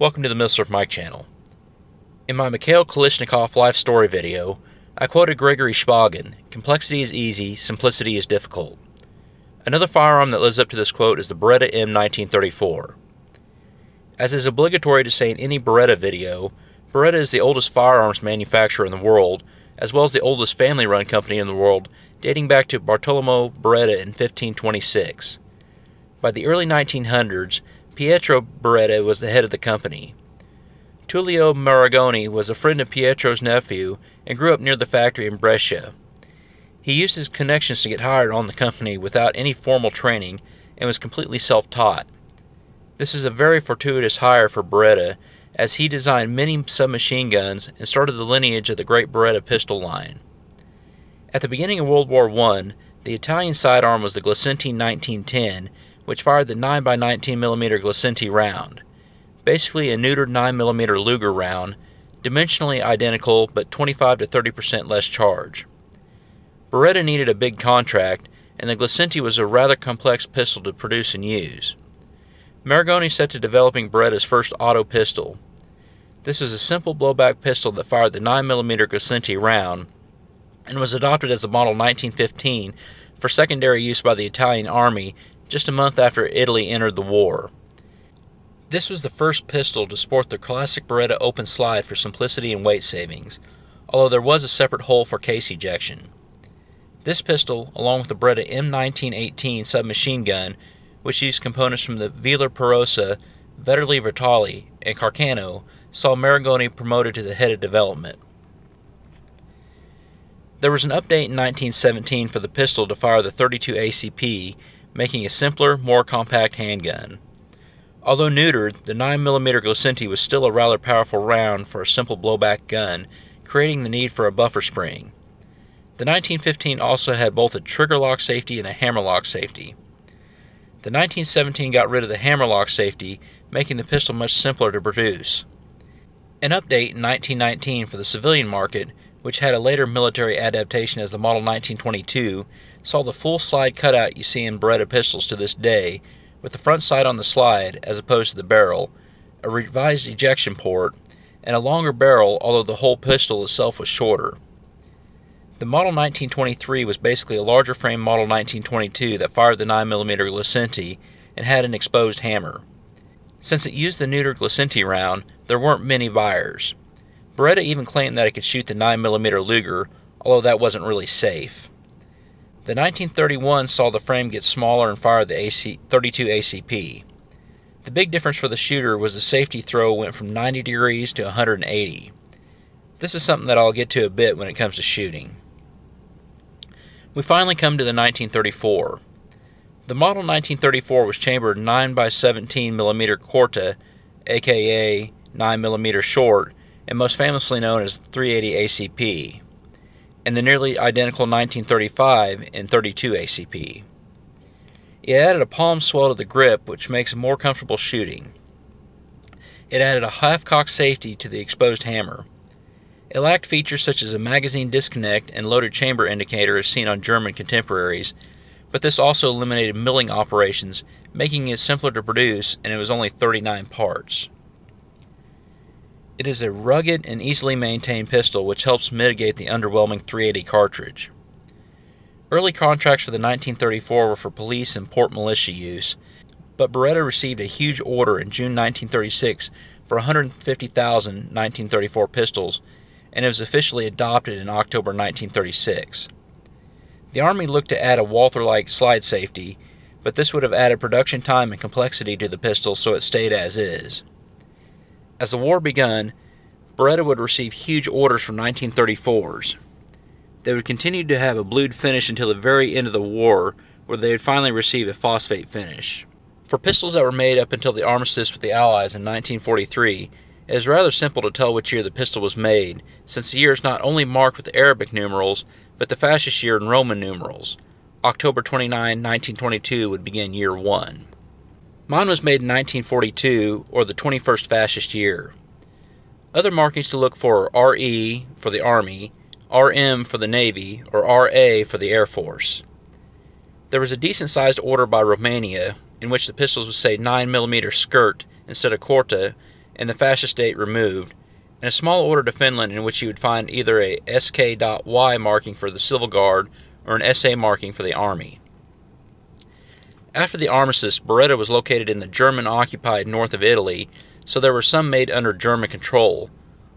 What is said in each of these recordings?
welcome to the Milsurp Mike channel. In my Mikhail Kalashnikov life story video, I quoted Gregory Shpagin, complexity is easy, simplicity is difficult. Another firearm that lives up to this quote is the Beretta M1934. As is obligatory to say in any Beretta video, Beretta is the oldest firearms manufacturer in the world, as well as the oldest family-run company in the world, dating back to Bartolomeo Beretta in 1526. By the early 1900s, Pietro Beretta was the head of the company. Tullio Marengoni was a friend of Pietro's nephew and grew up near the factory in Brescia. He used his connections to get hired on the company without any formal training and was completely self taught. This is a very fortuitous hire for Beretta, as he designed many submachine guns and started the lineage of the great Beretta pistol line. At the beginning of World War I, the Italian sidearm was the Glisenti 1910, which fired the 9x19mm Glisenti round, basically a neutered 9mm Luger round, dimensionally identical but 25 to 30% less charge. Beretta needed a big contract, and the Glisenti was a rather complex pistol to produce and use. Marengoni set to developing Beretta's first auto pistol. This was a simple blowback pistol that fired the 9mm Glisenti round and was adopted as the model 1915 for secondary use by the Italian Army just a month after Italy entered the war. This was the first pistol to sport the classic Beretta open slide for simplicity and weight savings, although there was a separate hole for case ejection. This pistol, along with the Beretta M1918 submachine gun, which used components from the Villar Perosa, Vetterli Vitali, and Carcano, saw Marengoni promoted to the head of development. There was an update in 1917 for the pistol to fire the 32 ACP, making a simpler, more compact handgun. Although neutered, the 9mm Glisenti was still a rather powerful round for a simple blowback gun, creating the need for a buffer spring. The 1915 also had both a trigger lock safety and a hammer lock safety. The 1917 got rid of the hammer lock safety, making the pistol much simpler to produce. An update in 1919 for the civilian market, which had a later military adaptation as the Model 1922, saw the full slide cutout you see in Beretta pistols to this day, with the front sight on the slide as opposed to the barrel, a revised ejection port, and a longer barrel, although the whole pistol itself was shorter. The Model 1923 was basically a larger frame Model 1922 that fired the 9mm Glisenti and had an exposed hammer. Since it used the neutered Glisenti round, there weren't many buyers. Beretta even claimed that it could shoot the 9mm Luger, although that wasn't really safe. The 1931 saw the frame get smaller and fire the AC, 32 ACP. The big difference for the shooter was the safety throw went from 90 degrees to 180. This is something that I'll get to a bit when it comes to shooting. We finally come to the 1934. The model 1934 was chambered 9 by 17 mm Corta, aka 9 mm short, and most famously known as 380 ACP and the nearly identical 1935 and 32 ACP. It added a palm swell to the grip, which makes more comfortable shooting. It added a half cock safety to the exposed hammer. It lacked features such as a magazine disconnect and loaded chamber indicator as seen on German contemporaries, but this also eliminated milling operations, making it simpler to produce, and it was only 39 parts. It is a rugged and easily maintained pistol which helps mitigate the underwhelming 380 cartridge. Early contracts for the 1934 were for police and port militia use, but Beretta received a huge order in June 1936 for 150,000 1934 pistols, and it was officially adopted in October 1936. The Army looked to add a Walther like slide safety, but this would have added production time and complexity to the pistol, so it stayed as is. As the war began, Beretta would receive huge orders from 1934s. They would continue to have a blued finish until the very end of the war, where they would finally receive a phosphate finish. For pistols that were made up until the armistice with the Allies in 1943, it is rather simple to tell which year the pistol was made, since the year is not only marked with Arabic numerals, but the fascist year in Roman numerals. October 29, 1922 would begin year 1. Mine was made in 1942, or the 21st fascist year. Other markings to look for are RE for the Army, RM for the Navy, or RA for the Air Force. There was a decent sized order by Romania, in which the pistols would say 9mm Scurt instead of Corta, and the fascist state removed, and a small order to Finland in which you would find either a SK.Y marking for the Civil Guard or an SA marking for the Army. After the armistice, Beretta was located in the German occupied north of Italy, so there were some made under German control,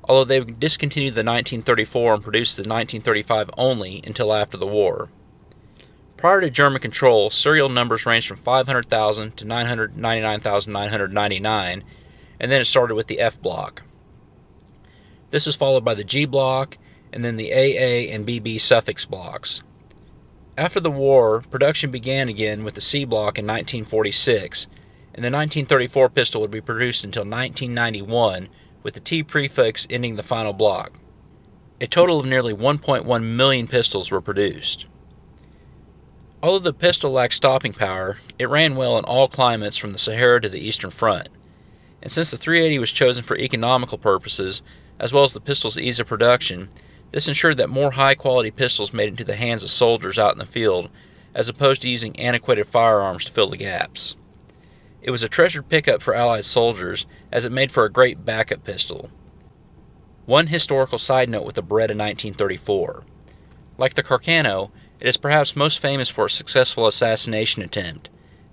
although they discontinued the 1934 and produced the 1935 only until after the war. Prior to German control, serial numbers ranged from 500,000 to 999,999, and then it started with the F block. This is followed by the G block, and then the AA and BB suffix blocks. After the war, production began again with the C block in 1946, and the 1934 pistol would be produced until 1991, with the T prefix ending the final block. A total of nearly 1.1 million pistols were produced. Although the pistol lacked stopping power, it ran well in all climates from the Sahara to the Eastern Front. And since the 380 was chosen for economical purposes, as well as the pistol's ease of production, this ensured that more high quality pistols made it into the hands of soldiers out in the field, as opposed to using antiquated firearms to fill the gaps. It was a treasured pickup for Allied soldiers, as it made for a great backup pistol. One historical side note with the Beretta 1934. Like the Carcano, it is perhaps most famous for a successful assassination attempt,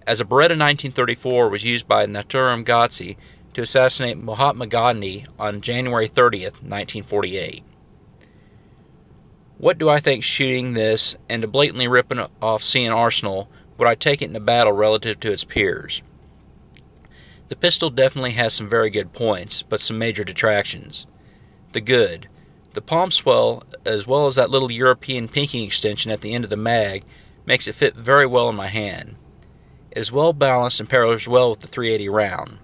as a Beretta 1934 was used by Nathuram Godse to assassinate Mahatma Gandhi on January 30th, 1948. What do I think shooting this and blatantly ripping off C&Rsenal would I take it into battle relative to its peers? The pistol definitely has some very good points, but some major detractions. The good. The palm swell, as well as that little European pinking extension at the end of the mag, makes it fit very well in my hand. It is well balanced and pairs well with the 380 round.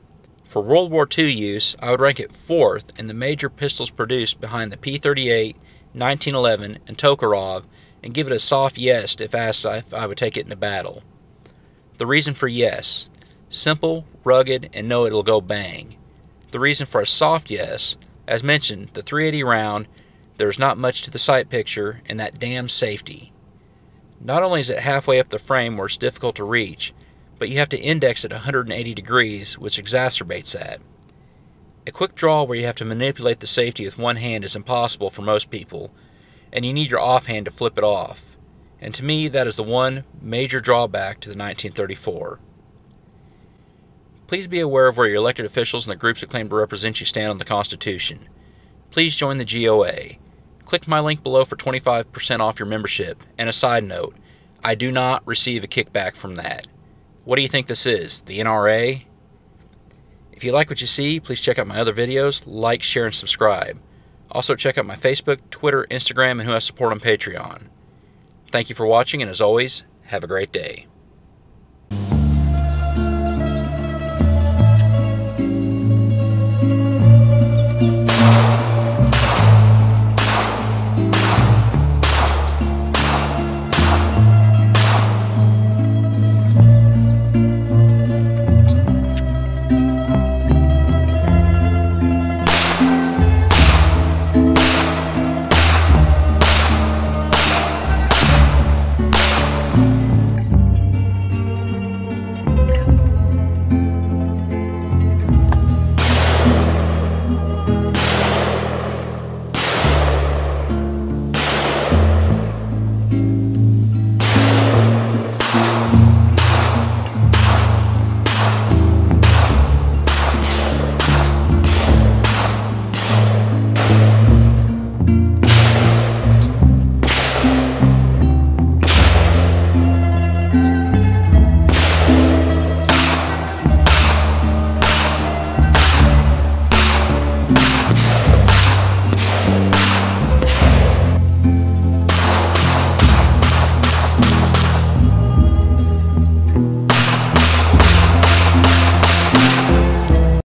For World War II use, I would rank it fourth in the major pistols produced behind the P 38 1911, and Tokarev, and give it a soft yes if asked if I would take it into battle. The reason for yes simple, rugged, and know it'll go bang. The reason for a soft yes, as mentioned, the 380 round, there's not much to the sight picture, and that damn safety. Not only is it halfway up the frame where it's difficult to reach, but you have to index at 180 degrees, which exacerbates that. A quick draw where you have to manipulate the safety with one hand is impossible for most people, and you need your offhand to flip it off. And to me, that is the one major drawback to the 1934. Please be aware of where your elected officials and the groups that claim to represent you stand on the Constitution. Please join the GOA. Click my link below for 25% off your membership. And a side note, I do not receive a kickback from that. What do you think this is? The NRA? If you like what you see, please check out my other videos, like, share, and subscribe. Also, check out my Facebook, Twitter, Instagram, and who I support on Patreon. Thank you for watching, and as always, have a great day.